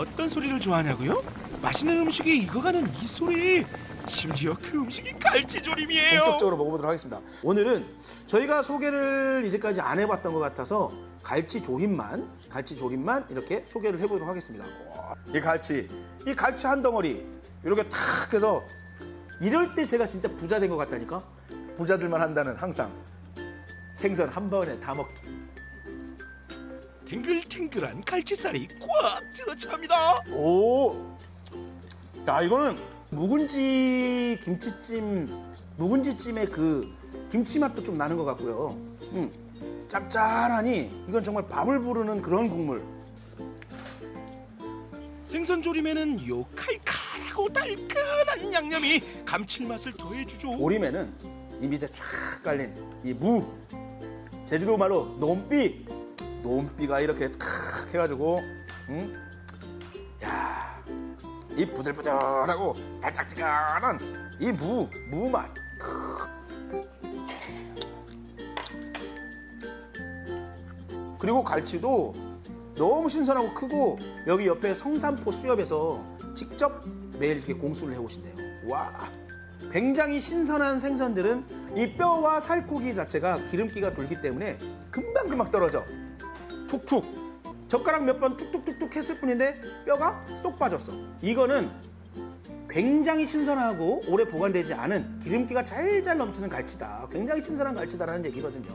어떤 소리를 좋아하냐고요? 맛있는 음식이 익어가는 이 소리. 심지어 그 음식이 갈치조림이에요. 본격적으로 먹어보도록 하겠습니다. 오늘은 저희가 소개를 이제까지 안 해봤던 것 같아서 갈치 조림만, 갈치 조림만 이렇게 소개를 해보도록 하겠습니다. 와, 이 갈치, 이 갈치 한 덩어리 이렇게 탁 해서 이럴 때 제가 진짜 부자 된 것 같다니까. 부자들만 한다는 항상 생선 한 번에 다 먹기. 탱글탱글한 갈치살이 꽉 들어찹니다. 오, 자 이거는 묵은지 김치찜, 묵은지찜의 그 김치 맛도 좀 나는 것 같고요. 음, 짭짤하니 이건 정말 밥을 부르는 그런 국물. 생선 조림에는 요 칼칼하고 달큰한 양념이 감칠맛을 더해주죠. 조림에는 이 밑에 쫙 깔린 이 무, 제주도 말로 논비, 논비가 이렇게 탁 해가지고, 음, 야, 이 부들부들하고 달짝지근한 이 무, 무 맛. 그리고 갈치도 너무 신선하고 크고 여기 옆에 성산포 수협에서 직접 매일 이렇게 공수를 해오신대요. 와, 굉장히 신선한 생선들은 이 뼈와 살코기 자체가 기름기가 돌기 때문에 금방금방 떨어져. 툭툭. 젓가락 몇 번 툭툭툭툭 했을 뿐인데 뼈가 쏙 빠졌어. 이거는 굉장히 신선하고 오래 보관되지 않은 기름기가 잘잘 넘치는 갈치다. 굉장히 신선한 갈치다라는 얘기거든요.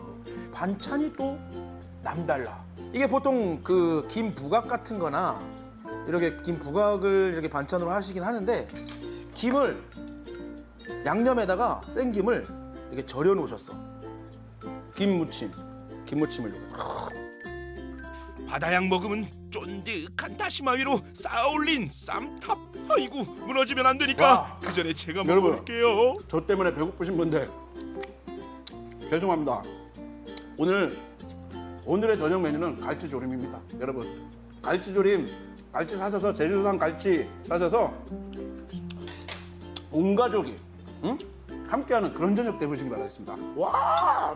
반찬이 또 남달라. 이게 보통 그 김 부각 같은 거나 이렇게 김 부각을 이렇게 반찬으로 하시긴 하는데 김을 양념에다가 생김을 이렇게 절여 놓으셨어. 김무침, 김무침을 이렇게. 바다양 먹으면 쫀득한 다시마 위로 쌓아올린 쌈탑. 아이고 무너지면 안 되니까 와. 그 전에 제가 여러분. 먹어볼게요. 저 때문에 배고프신 분들 죄송합니다. 오늘 오늘의 저녁 메뉴는 갈치조림입니다. 여러분 갈치조림 갈치 사셔서 제주산 갈치 사셔서 온 가족이 응? 함께하는 그런 저녁 되보시기 바라겠습니다. 와!